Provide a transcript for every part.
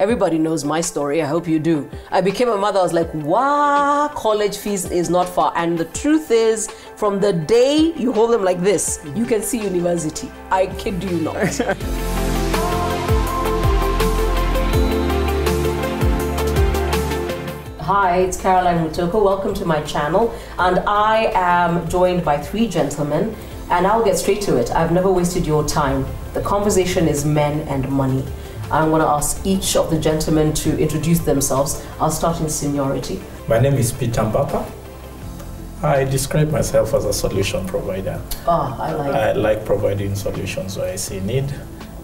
Everybody knows my story. I hope you do. I became a mother. I was like, wow, college fees is not far. And the truth is, from the day you hold them like this, you can see university. I kid you not. Hi, it's Caroline Mutoko. Welcome to my channel. And I am joined by three gentlemen. And I'll get straight to it. I've never wasted your time. The conversation is men and money. I'm going to ask each of the gentlemen to introduce themselves. I'll start in seniority. My name is Peter Mbapa. I describe myself as a solution provider. Ah, I like I like providing solutions where I see need,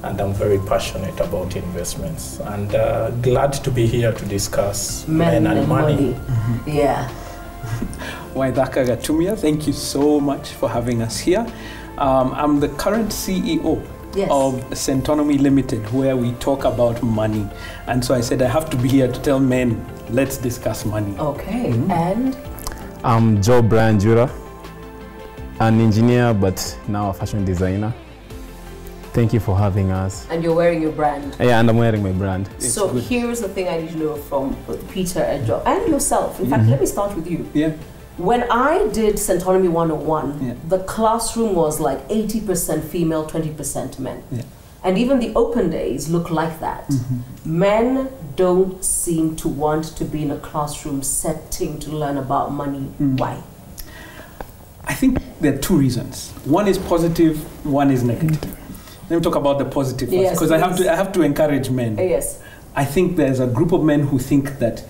and I'm very passionate about investments. And uh, glad to be here to discuss men, and, money. Yeah. Waidaka Gatumia, thank you so much for having us here. Um, I'm the current CEO Yes. of Centonomy Limited, where we talk about money. And so I said I have to be here to tell men, let's discuss money. Okay. And I'm Joe Brian Jura, an engineer but now a fashion designer. Thank you for having us. and you're wearing your brand. Yeah, and I'm wearing my brand. It's so good. here's the thing I need to know from both Peter and Joe and yourself. In Mm-hmm. fact, let me start with you. Yeah. When I did Centonomy 101, Yeah. the classroom was like 80% female, 20% men. Yeah. And even the open days look like that. Mm-hmm. Men don't seem to want to be in a classroom setting to learn about money. Mm. Why? I think there are two reasons. One is positive, one is negative. Mm. Let me talk about the positive first, Yes, because I have to I have to encourage men. Yes. I think there's a group of men who think that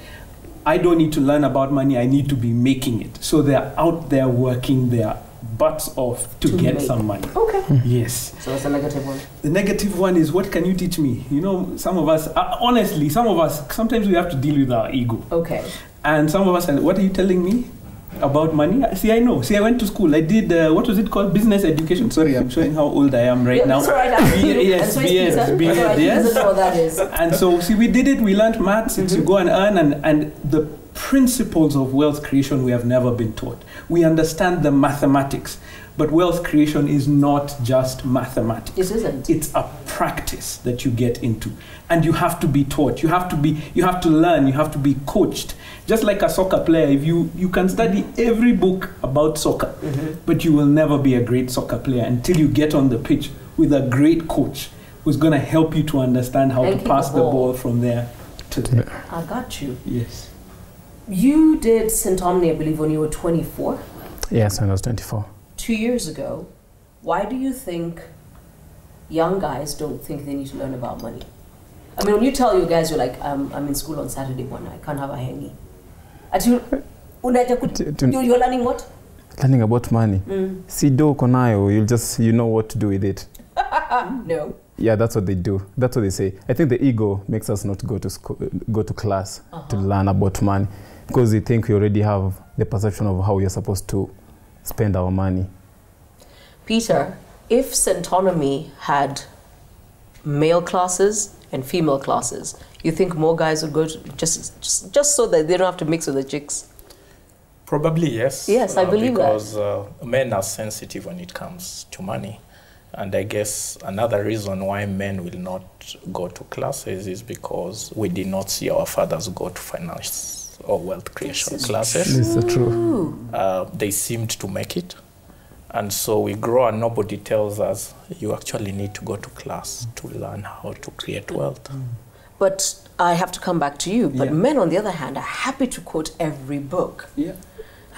I don't need to learn about money, I need to be making it. So they're out there working their butts off to, To get make. some money. Okay. Yes. So that's a negative one. The negative one is what can you teach me? You know, some of us, uh, honestly, some of us, sometimes we have to deal with our ego. Okay. And some of us are, what are you telling me about money? See, I know. See, I went to school. I did, uh, what was it called? Business education. Sorry, I'm showing how old I am right yeah, now. That's all right. I'm B- yes, and so is BEd, Peter. That's all BEd, right. He yes. doesn't know what that is. and so see we did it we learned maths it's you go and earn and, and the principles of wealth creation we have never been taught we understand the mathematics but wealth creation is not just mathematics. It isn't. it's a practice that you get into. And you have to be taught. You have to be you have to learn. You have to be coached. Just like a soccer player if you you can study every book about soccer mm-hmm. but you will never be a great soccer player until you get on the pitch with a great coach who's going to help you to understand how And to pass the the ball. ball from there to there. I got you. yes. You did Centonomy, I believe, when you were 24, Yes, when I was 24. Two years ago. Why do you think young guys don't think they need to learn about money? I mean, when you tell your guys, you're like, um, I'm in school on Saturday morning, I can't have a hangy. Ati, unaja kut- To- to- you- you're learning what? Learning about money. Mm. Si do you'll just, you know what to do with it. No. Yeah, that's what they do. That's what they say. I think the ego makes us not go to school, go to class to learn about money because they think we already have the perception of how we are supposed to spend our money. Peter, if Centonomy had male classes and female classes, you think more guys would go to just just, just so that they don't have to mix with the chicks? Probably yes. Yes, I believe that. because, uh, men are sensitive when it comes to money. And I guess another reason why men will not go to classes is because we did not see our fathers go to finance or wealth creation This is classes. This is true. Uh, they seemed to make it. And so we grow and nobody tells us you actually need to go to class to learn how to create wealth. Mm. But I have to come back to you. But Yeah. men, on the other hand, are happy to quote every book. yeah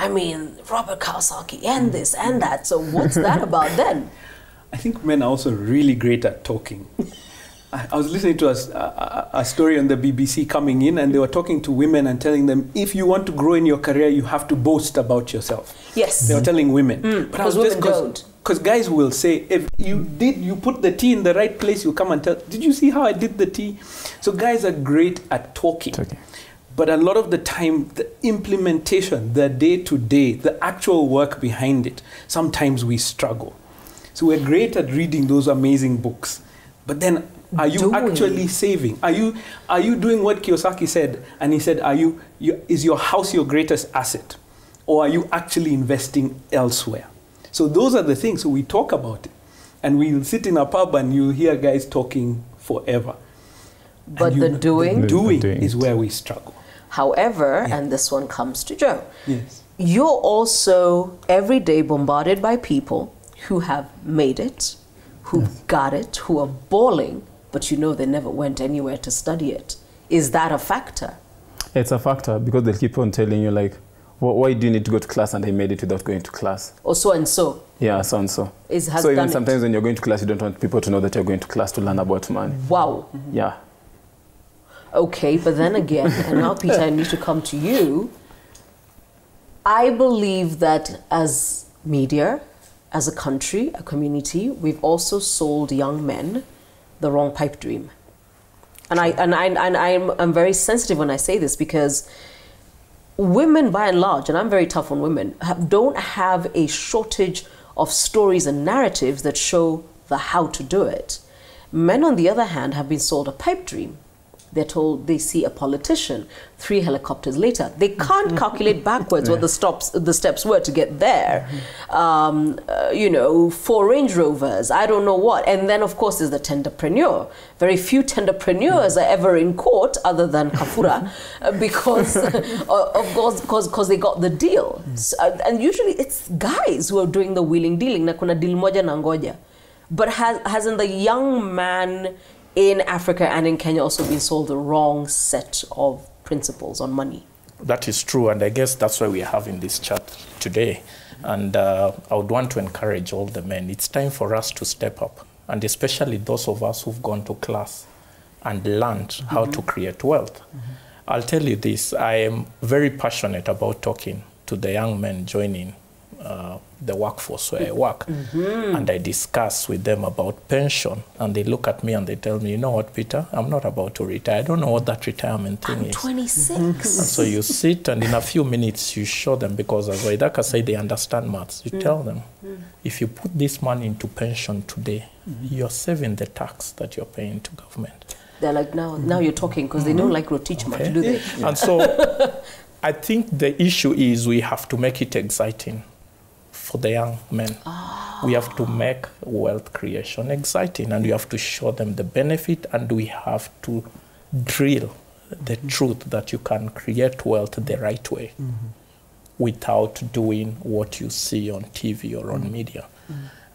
I mean, Robert Kiyosaki and this and that. So what's that about then? I think men are also really great at talking. I, I was listening to a story on the BBC coming in, and they were talking to women and telling them, if you want to grow in your career, you have to boast about yourself. Yes. They were telling women. Mm, but I was because just women don't. Because guys will say, if you did, you put the tea in the right place, you come and tell, did you see how I did the tea? So guys are great at talking. Talking. But a lot of the time, the implementation, the day to day, the actual work behind it, sometimes we struggle. So we're great at reading those amazing books. But then, are you Doing. actually saving? Are you, are you doing what Kiyosaki said? And he said, are you, you, is your house your greatest asset? Or are you actually investing elsewhere? So those are the things. We talk about it. And we'll sit in a pub and you'll hear guys talking forever. but you the doing. The- doing doing is where we struggle. However, and this one comes to Joe. Yes. You're also every day bombarded by people who have made it, who got it, who are bawling, but you know they never went anywhere to study it. Is that a factor? It's a factor because they keep on telling you like, why do you need to go to class and I made it without going to class? Or so and so Yeah, so and so. is has so even it. sometimes when you're going to class, you don't want people to know that you're going to class to learn about money. Wow. Yeah. Okay, but then again, and now Peter, I need to come to you. I believe that as media, as a country, a community, we've also sold young men the wrong pipe dream. And I and I and I'm I'm very sensitive when I say this because women by and large, and I'm very tough on women, don't have a shortage of stories and narratives that show the how to do it. Men, on the other hand, have been sold a pipe dream. They're told they see a politician three helicopters later. They can't calculate backwards what the stops, the steps were to get there. Um, uh, you know, four Range Rovers, I don't know what. And then, of course, there's the tenderpreneur. Very few tenderpreneurs are ever in court other than Kafura uh, because, uh, of course, because, because they got the deal. So, uh, and usually it's guys who are doing the wheeling dealing. Na kuna deal moja na ngoja. But has, hasn't the young man in Africa and in Kenya also been sold the wrong set of principles on money? That is true, and I guess that's why we are having this chat today. And uh, I would want to encourage all the men. It's time for us to step up, and especially those of us who've gone to class and learned how to create wealth. I'll tell you this: I am very passionate about talking to the young men joining uh, the workforce where I work, mm-hmm. and I discuss with them about pension, and they look at me and they tell me, "You know what, Peter? I'm not about to retire. I don't know what that retirement thing I'm is." 26. And so you sit and in a few minutes you show them because as Waidaka said they understand maths. You mm. tell them mm. if you put this money into pension today, you're saving the tax that you're paying to government. They're like, now, now you're talking because they don't mm-hmm. like teach much, do they? And so I think the issue is we have to make it exciting for the young men. We have to make wealth creation exciting and we have to show them the benefit and we have to drill the mm-hmm. truth that you can create wealth the right way mm-hmm. without doing what you see on TV or on mm-hmm. media.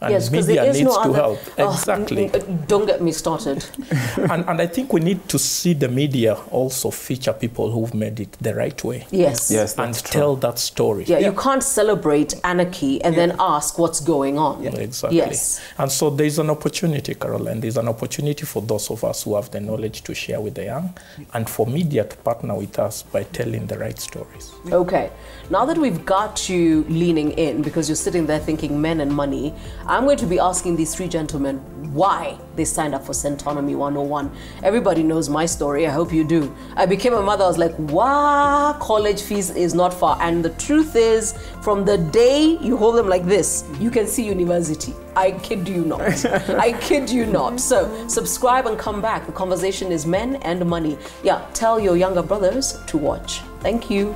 And yes, because media there is needs no to other. help. Oh, exactly. n- n- uh, don't get me started. and, and I think we need to see the media also feature people who've made it the right way Yes. Yes, and true. tell that story. Yeah, you can't celebrate anarchy and then ask what's going on. Exactly. Yes. And so there's an opportunity, Caroline. There's an opportunity for those of us who have the knowledge to share with the young and for media to partner with us by telling the right stories. Okay. Now that we've got you leaning in because you're sitting there thinking men and money, I'm going to be asking these three gentlemen why they signed up for Centonomy 101. Everybody knows my story. I hope you do. I became a mother. I was like, wow, college fees is not far. And the truth is, from the day you hold them like this, you can see university. I kid you not. I kid you not. So subscribe and come back. The conversation is men and money. Yeah, tell your younger brothers to watch. Thank you.